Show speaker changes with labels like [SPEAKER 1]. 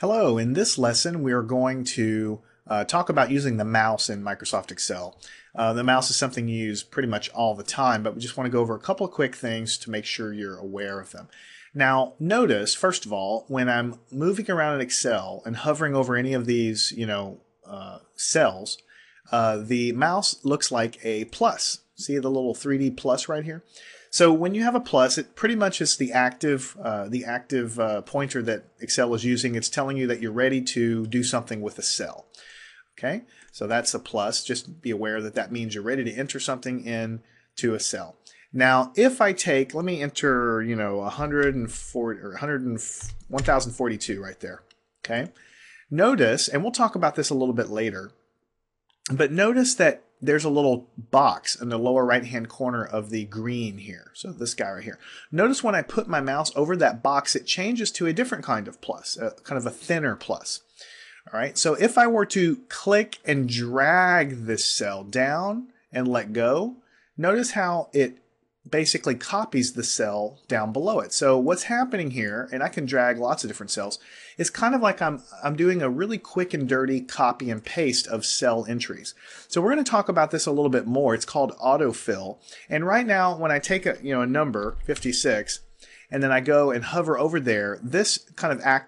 [SPEAKER 1] Hello, in this lesson we are going to uh, talk about using the mouse in Microsoft Excel. Uh, the mouse is something you use pretty much all the time, but we just want to go over a couple of quick things to make sure you're aware of them. Now, notice, first of all, when I'm moving around in Excel and hovering over any of these, you know, uh, cells, uh, the mouse looks like a plus. See the little 3D plus right here? So when you have a plus, it pretty much is the active uh, the active uh, pointer that Excel is using. It's telling you that you're ready to do something with a cell. Okay, so that's a plus. Just be aware that that means you're ready to enter something into a cell. Now, if I take, let me enter, you know, 140 or 100 1042 right there. Okay, notice, and we'll talk about this a little bit later. But notice that there's a little box in the lower right hand corner of the green here. So this guy right here. Notice when I put my mouse over that box, it changes to a different kind of plus, a, kind of a thinner plus. All right, so if I were to click and drag this cell down and let go, notice how it basically copies the cell down below it. So what's happening here, and I can drag lots of different cells, is kind of like I'm, I'm doing a really quick and dirty copy and paste of cell entries. So we're going to talk about this a little bit more. It's called autofill. And right now, when I take a, you know, a number, 56, and then I go and hover over there, this kind of